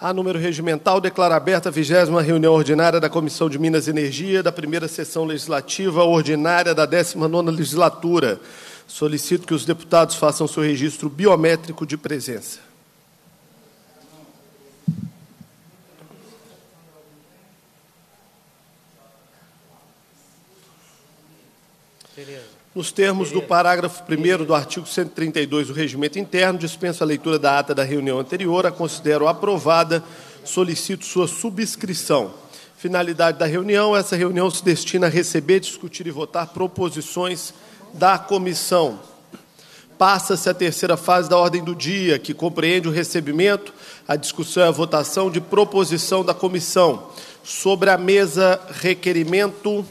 A número regimental, declara aberta a vigésima reunião ordinária da Comissão de Minas e Energia da primeira sessão legislativa ordinária da 19ª legislatura. Solicito que os deputados façam seu registro biométrico de presença. Nos termos do parágrafo 1 do artigo 132 do Regimento Interno, dispenso a leitura da ata da reunião anterior, a considero aprovada, solicito sua subscrição. Finalidade da reunião: essa reunião se destina a receber, discutir e votar proposições da comissão. Passa-se a terceira fase da ordem do dia, que compreende o recebimento, a discussão e a votação de proposição da comissão. Sobre a mesa, requerimento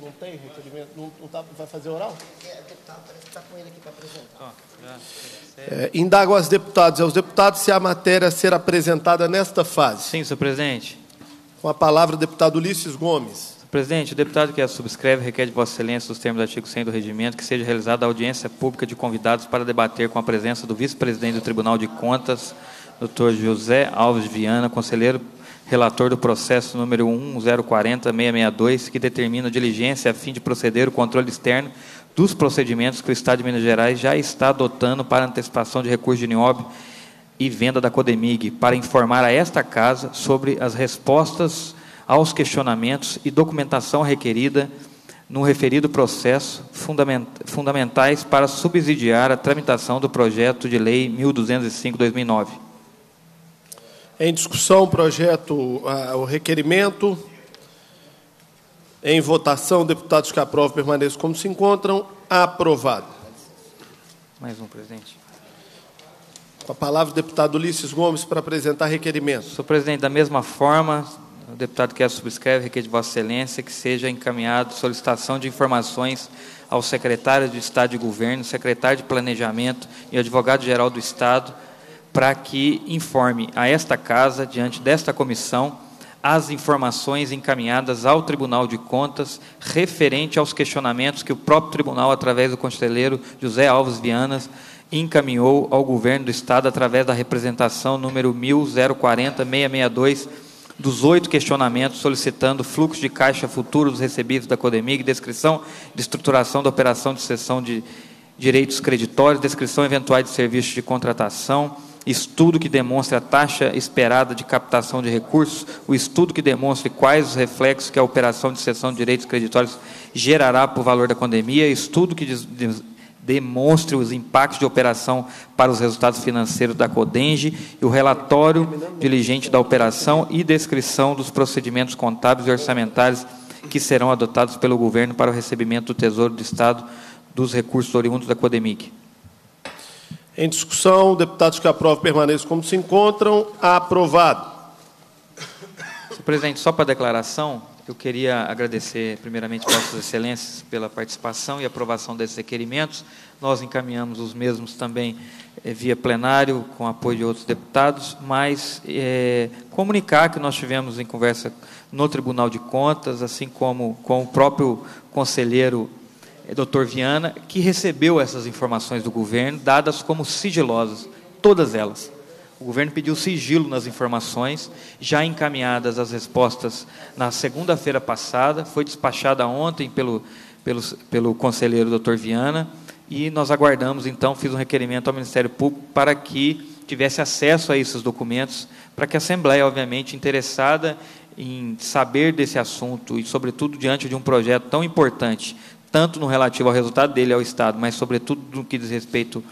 não tem requerimento? Não, não tá, vai fazer oral? É, deputado, parece que está com ele aqui para apresentar. É, indago aos deputados e aos deputados se a matéria ser apresentada nesta fase. Sim, senhor presidente. Com a palavra, o deputado Ulisses Gomes. Senhor presidente, o deputado que a subscreve requer de Vossa Excelência, nos termos do artigo 100 do regimento, que seja realizada a audiência pública de convidados para debater com a presença do vice-presidente do Tribunal de Contas, doutor José Alves Viana, conselheiro relator do processo número 1040-662, que determina a diligência a fim de proceder o controle externo dos procedimentos que o Estado de Minas Gerais já está adotando para antecipação de recursos de nióbio e venda da Codemig, para informar a esta Casa sobre as respostas aos questionamentos e documentação requerida no referido processo, fundamentais para subsidiar a tramitação do projeto de lei 1205-2009. Em discussão, o projeto, o requerimento. Em votação, deputados que aprovam permaneçam como se encontram. Aprovado. Mais um, presidente. Com a palavra, o deputado Ulisses Gomes para apresentar requerimento. Senhor presidente, da mesma forma, o deputado que a subscreve requer de Vossa Excelência que seja encaminhado solicitação de informações ao secretário de Estado de Governo, secretário de Planejamento e advogado-geral do Estado para que informe a esta casa, diante desta comissão, as informações encaminhadas ao Tribunal de Contas referente aos questionamentos que o próprio tribunal, através do conselheiro José Alves Vianas, encaminhou ao governo do Estado através da representação número 1040-662 dos oito questionamentos solicitando fluxo de caixa futuro dos recebidos da Codemig, descrição de estruturação da operação de cessão de direitos creditórios, descrição eventual de serviços de contratação, estudo que demonstre a taxa esperada de captação de recursos, o estudo que demonstre quais os reflexos que a operação de cessão de direitos creditórios gerará para o valor da pandemia, estudo que demonstre os impactos de operação para os resultados financeiros da Codenge e o relatório diligente da operação e descrição dos procedimentos contábeis e orçamentários que serão adotados pelo governo para o recebimento do Tesouro do Estado dos recursos oriundos da Codemic. Em discussão, deputados que aprovam permaneçam como se encontram. Aprovado. Senhor presidente, só para declaração, eu queria agradecer primeiramente Vossas Excelências pela participação e aprovação desses requerimentos. Nós encaminhamos os mesmos também é, via plenário, com apoio de outros deputados, mas é, comunicar que nós tivemos em conversa no Tribunal de Contas, assim como com o próprio conselheiro é, Dr. Viana, que recebeu essas informações do governo, dadas como sigilosas, todas elas. O governo pediu sigilo nas informações, já encaminhadas as respostas na segunda-feira passada, foi despachada ontem pelo, pelo, pelo conselheiro Dr. Viana, e nós aguardamos, então, fiz um requerimento ao Ministério Público para que tivesse acesso a esses documentos, para que a Assembleia, obviamente, interessada em saber desse assunto e, sobretudo, diante de um projeto tão importante, tanto no relativo ao resultado dele ao Estado, mas sobretudo no que diz respeito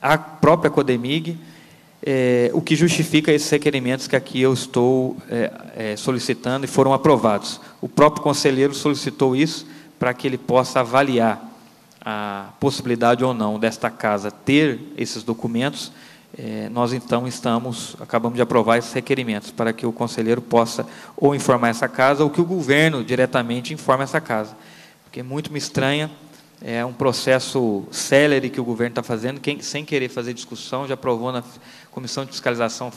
à própria Codemig, é, o que justifica esses requerimentos que aqui eu estou é, é, solicitando e foram aprovados. O próprio conselheiro solicitou isso para que ele possa avaliar a possibilidade ou não desta casa ter esses documentos. Nós então estamos, acabamos de aprovar esses requerimentos para que o conselheiro possa ou informar essa casa ou que o governo diretamente informe essa casa porque muito me estranha. É um processo célere que o governo está fazendo, quem, sem querer fazer discussão, já aprovou na Comissão de Fiscalização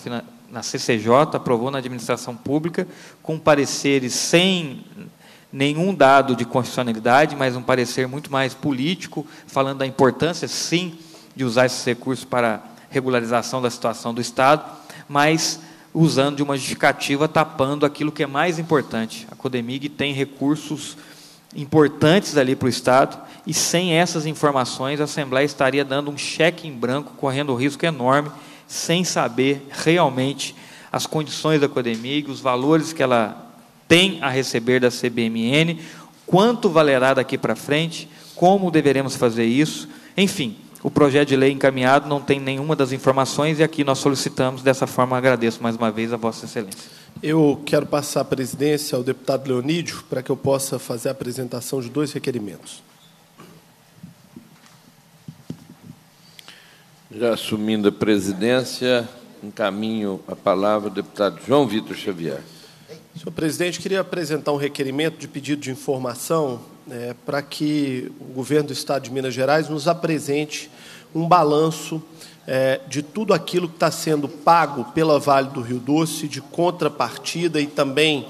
na CCJ, aprovou na Administração Pública, com pareceres sem nenhum dado de constitucionalidade, mas um parecer muito mais político, falando da importância, sim, de usar esses recursos para regularização da situação do Estado, mas usando de uma justificativa tapando aquilo que é mais importante. A Codemig tem recursos importantes ali para o Estado e sem essas informações a Assembleia estaria dando um cheque em branco, correndo um risco enorme, sem saber realmente as condições da Codemig, os valores que ela tem a receber da CBMN, quanto valerá daqui para frente, como deveremos fazer isso, enfim, o projeto de lei encaminhado não tem nenhuma das informações e aqui nós solicitamos, dessa forma agradeço mais uma vez a Vossa Excelência. Eu quero passar a presidência ao deputado Leonídio para que eu possa fazer a apresentação de dois requerimentos. Já assumindo a presidência, encaminho a palavra ao deputado João Vitor Xavier. Senhor presidente, queria apresentar um requerimento de pedido de informação é, para que o governo do Estado de Minas Gerais nos apresente um balanço é, de tudo aquilo que está sendo pago pela Vale do Rio Doce, de contrapartida e também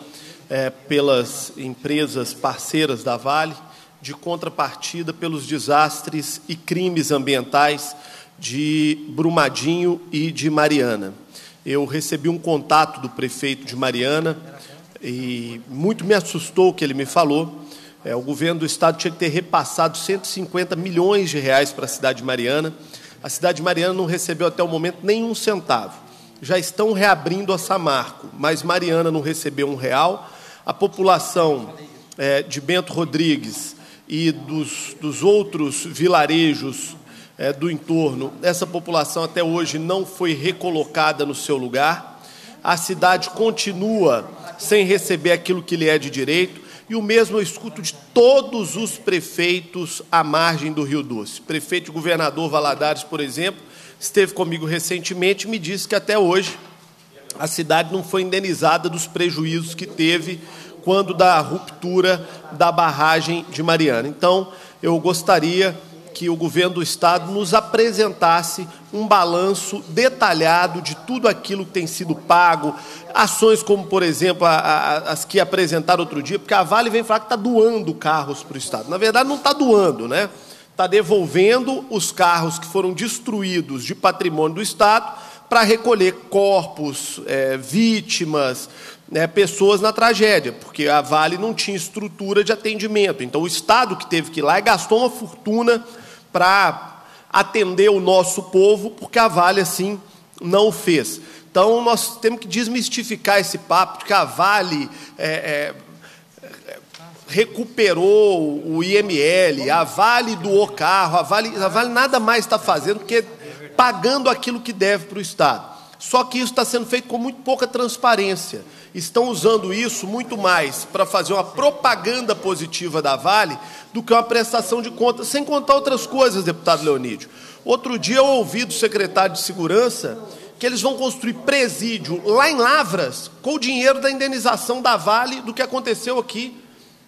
é, pelas empresas parceiras da Vale, de contrapartida pelos desastres e crimes ambientais de Brumadinho e de Mariana. Eu recebi um contato do prefeito de Mariana e muito me assustou o que ele me falou é, o governo do estado tinha que ter repassado 150 milhões de reais para a cidade de Mariana. A cidade de Mariana não recebeu até o momento nenhum centavo. Já estão reabrindo a Samarco, mas Mariana não recebeu um real. A população é, de Bento Rodrigues e dos, dos outros vilarejos é, do entorno, essa população até hoje não foi recolocada no seu lugar. A cidade continua sem receber aquilo que lhe é de direito. E o mesmo eu escuto de todos os prefeitos à margem do Rio Doce. Prefeito e governador Valadares, por exemplo, esteve comigo recentemente e me disse que até hoje a cidade não foi indenizada dos prejuízos que teve quando da ruptura da barragem de Mariana. Então, eu gostaria que o governo do Estado nos apresentasse um balanço detalhado de tudo aquilo que tem sido pago, ações como, por exemplo, a, a, as que apresentaram outro dia, porque a Vale vem falar que está doando carros para o Estado. Na verdade, não está doando, né? Está devolvendo os carros que foram destruídos de patrimônio do Estado para recolher corpos, é, vítimas, né, pessoas na tragédia, porque a Vale não tinha estrutura de atendimento. Então, o Estado que teve que ir lá e gastou uma fortuna para atender o nosso povo, porque a Vale assim não fez. Então, nós temos que desmistificar esse papo de que a Vale é, é, recuperou o IML, a Vale doou carro, a Vale, a Vale nada mais está fazendo do que pagando aquilo que deve para o Estado. Só que isso está sendo feito com muito pouca transparência estão usando isso muito mais para fazer uma propaganda positiva da Vale do que uma prestação de contas, sem contar outras coisas, deputado Leonídio. Outro dia eu ouvi do secretário de Segurança que eles vão construir presídio lá em Lavras com o dinheiro da indenização da Vale do que aconteceu aqui.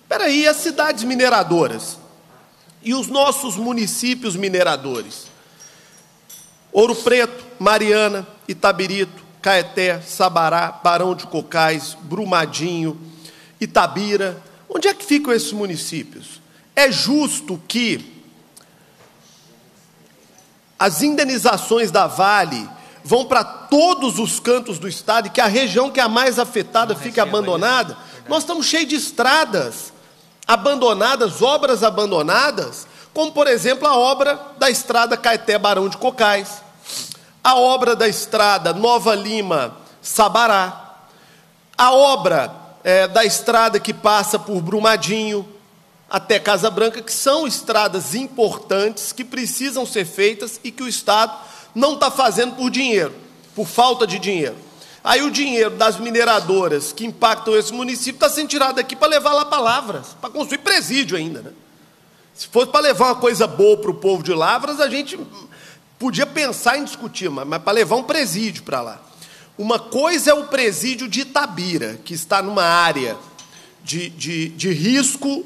Espera aí, as cidades mineradoras e os nossos municípios mineradores? Ouro Preto, Mariana, Itabirito, Caeté, Sabará, Barão de Cocais, Brumadinho, Itabira. Onde é que ficam esses municípios? É justo que as indenizações da Vale vão para todos os cantos do estado e que a região que é a mais afetada fique abandonada? Nós estamos cheios de estradas abandonadas, obras abandonadas, como por exemplo a obra da estrada Caeté Barão de Cocais a obra da estrada Nova Lima Sabará, a obra é, da estrada que passa por Brumadinho até Casa Branca, que são estradas importantes que precisam ser feitas e que o Estado não está fazendo por dinheiro, por falta de dinheiro. Aí o dinheiro das mineradoras que impactam esse município está sendo tirado aqui para levar lá palavras, para construir presídio ainda. Né? Se fosse para levar uma coisa boa para o povo de Lavras, a gente Podia pensar em discutir, mas, mas para levar um presídio para lá. Uma coisa é o presídio de Itabira, que está numa área de, de, de risco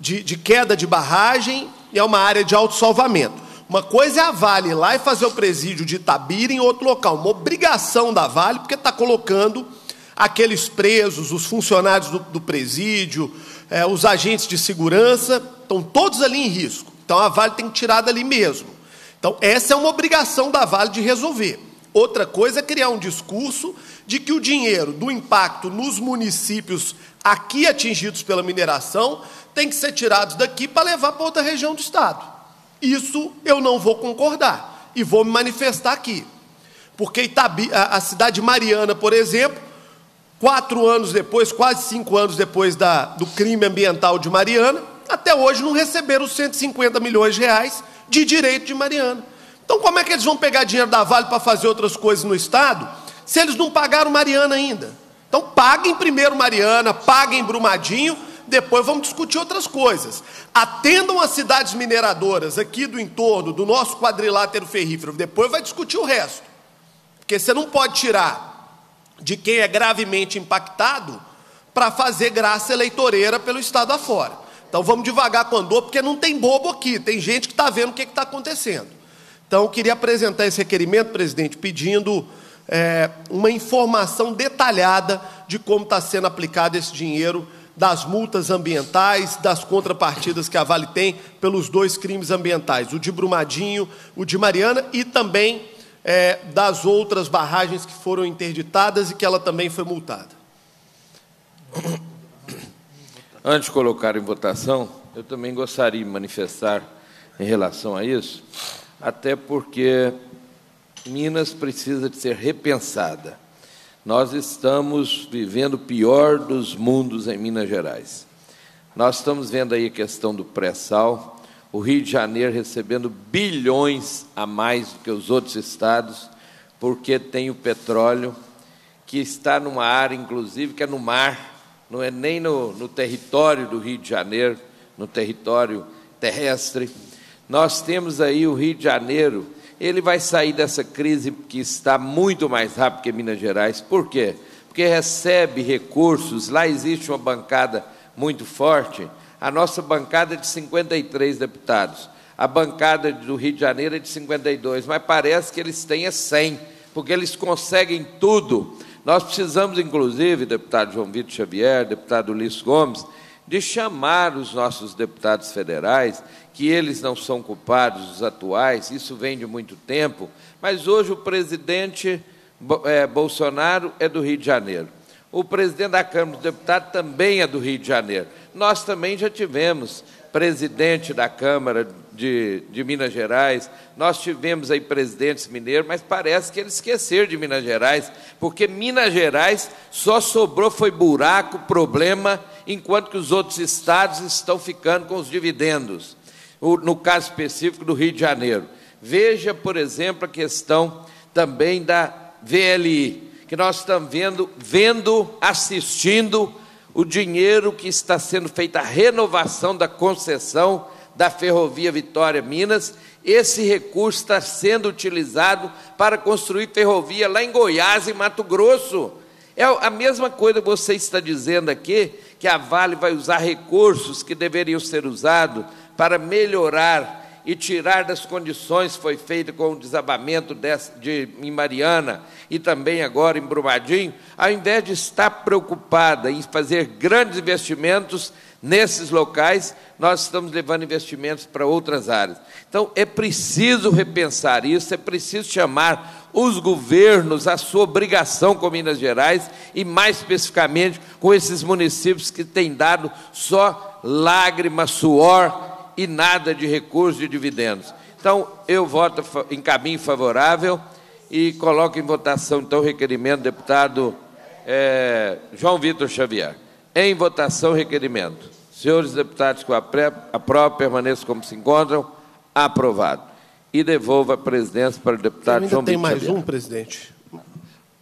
de, de, queda de barragem e é uma área de autossalvamento. Uma coisa é a Vale ir lá e fazer o presídio de Itabira em outro local. Uma obrigação da Vale, porque está colocando aqueles presos, os funcionários do, do presídio, é, os agentes de segurança, estão todos ali em risco. Então a Vale tem que tirar dali mesmo. Então, essa é uma obrigação da Vale de resolver. Outra coisa é criar um discurso de que o dinheiro do impacto nos municípios aqui atingidos pela mineração tem que ser tirado daqui para levar para outra região do estado. Isso eu não vou concordar e vou me manifestar aqui. Porque Itabi, a, a cidade de Mariana, por exemplo, quatro anos depois, quase cinco anos depois da, do crime ambiental de Mariana, até hoje não receberam os 150 milhões de reais de direito de Mariana. Então, como é que eles vão pegar dinheiro da Vale para fazer outras coisas no Estado, se eles não pagaram Mariana ainda? Então, paguem primeiro Mariana, paguem Brumadinho, depois vamos discutir outras coisas. Atendam as cidades mineradoras aqui do entorno, do nosso quadrilátero ferrífero, depois vai discutir o resto. Porque você não pode tirar de quem é gravemente impactado para fazer graça eleitoreira pelo Estado afora. Então vamos devagar com andor, porque não tem bobo aqui, tem gente que está vendo o que está acontecendo. Então, eu queria apresentar esse requerimento, presidente, pedindo é, uma informação detalhada de como está sendo aplicado esse dinheiro das multas ambientais, das contrapartidas que a Vale tem pelos dois crimes ambientais, o de Brumadinho, o de Mariana e também é, das outras barragens que foram interditadas e que ela também foi multada. Antes de colocar em votação, eu também gostaria de manifestar em relação a isso até porque Minas precisa de ser repensada. Nós estamos vivendo o pior dos mundos em Minas Gerais. Nós estamos vendo aí a questão do pré-sal, o Rio de Janeiro recebendo bilhões a mais do que os outros estados, porque tem o petróleo, que está numa área, inclusive, que é no mar, não é nem no, no território do Rio de Janeiro, no território terrestre. Nós temos aí o Rio de Janeiro, ele vai sair dessa crise que está muito mais rápido que Minas Gerais. Por quê? Porque recebe recursos, lá existe uma bancada muito forte. A nossa bancada é de 53 deputados. A bancada do Rio de Janeiro é de 52, mas parece que eles têm 100, porque eles conseguem tudo. Nós precisamos, inclusive, deputado João Vitor Xavier, deputado Ulisses Gomes, de chamar os nossos deputados federais que eles não são culpados, os atuais, isso vem de muito tempo, mas hoje o presidente é, Bolsonaro é do Rio de Janeiro. O presidente da Câmara dos Deputados também é do Rio de Janeiro. Nós também já tivemos presidente da Câmara de, de Minas Gerais, nós tivemos aí presidentes mineiros, mas parece que eles esqueceram de Minas Gerais, porque Minas Gerais só sobrou foi buraco, problema, enquanto que os outros estados estão ficando com os dividendos no caso específico do Rio de Janeiro. Veja, por exemplo, a questão também da VLI, que nós estamos vendo, vendo, assistindo o dinheiro que está sendo feita a renovação da concessão da Ferrovia Vitória Minas. Esse recurso está sendo utilizado para construir ferrovia lá em Goiás e Mato Grosso. É a mesma coisa que você está dizendo aqui, que a Vale vai usar recursos que deveriam ser usados para melhorar e tirar das condições foi feito com o desabamento de, de, em Mariana e também agora em Brumadinho, ao invés de estar preocupada em fazer grandes investimentos nesses locais, nós estamos levando investimentos para outras áreas. Então, é preciso repensar isso, é preciso chamar os governos à sua obrigação com Minas Gerais e, mais especificamente, com esses municípios que têm dado só lágrimas, suor e nada de recursos de dividendos. Então, eu voto em caminho favorável e coloco em votação, então, o requerimento do deputado é, João Vitor Xavier. Em votação, requerimento. Senhores deputados que aprovam, permaneçam como se encontram. Aprovado. E devolvo a presidência para o deputado ainda João Vitor. Xavier. tem mais um, presidente?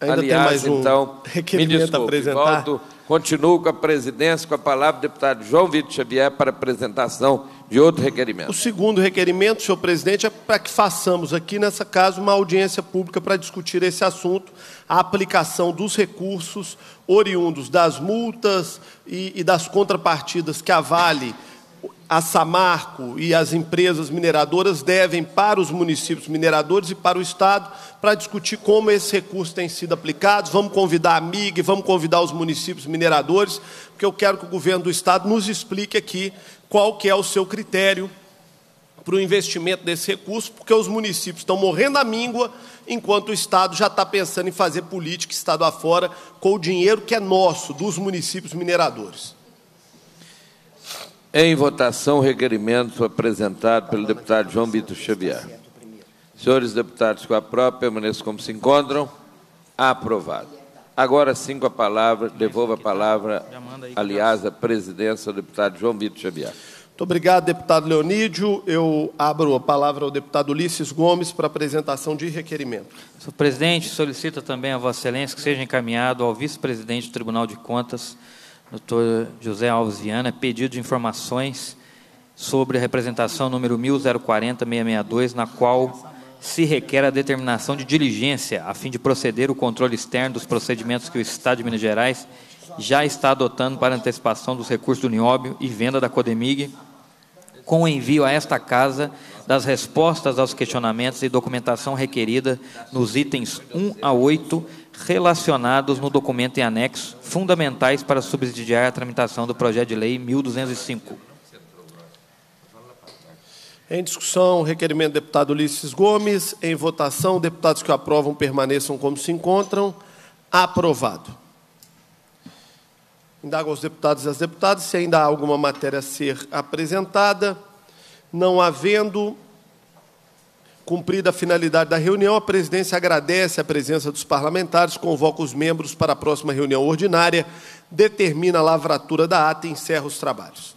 Ainda Aliás, tem mais um então, requerimento me desculpe, apresentar? volto, continuo com a presidência, com a palavra do deputado João Vitor Xavier para apresentação de outro requerimento. O segundo requerimento, senhor presidente, é para que façamos aqui, nessa casa, uma audiência pública para discutir esse assunto, a aplicação dos recursos oriundos das multas e, e das contrapartidas que a Vale a Samarco e as empresas mineradoras devem para os municípios mineradores e para o Estado para discutir como esses recursos têm sido aplicados. Vamos convidar a MIG, vamos convidar os municípios mineradores, porque eu quero que o governo do Estado nos explique aqui qual que é o seu critério para o investimento desse recurso, porque os municípios estão morrendo à míngua, enquanto o Estado já está pensando em fazer política Estado afora com o dinheiro que é nosso, dos municípios mineradores. Em votação, o requerimento apresentado pelo deputado João Vitor Xavier. Senhores deputados, com a própria, permaneçam como se encontram. Aprovado. Agora sim, com a palavra, devolvo a palavra, aliás, a presidência ao deputado João Vitor Xavier. Muito obrigado, deputado Leonídio. Eu abro a palavra ao deputado Ulisses Gomes para apresentação de requerimento. Senhor presidente, solicita também a Vossa Excelência que seja encaminhado ao vice-presidente do Tribunal de Contas, doutor José Alves Viana, pedido de informações sobre a representação número 1040-662, na qual se requer a determinação de diligência a fim de proceder o controle externo dos procedimentos que o Estado de Minas Gerais já está adotando para antecipação dos recursos do Nióbio e venda da Codemig, com envio a esta casa das respostas aos questionamentos e documentação requerida nos itens 1 a 8 relacionados no documento em anexo, fundamentais para subsidiar a tramitação do projeto de lei 1205. Em discussão, requerimento do deputado Ulisses Gomes. Em votação, deputados que aprovam permaneçam como se encontram. Aprovado. Indago aos deputados e às deputadas se ainda há alguma matéria a ser apresentada. Não havendo cumprida a finalidade da reunião, a presidência agradece a presença dos parlamentares, convoca os membros para a próxima reunião ordinária, determina a lavratura da ata e encerra os trabalhos.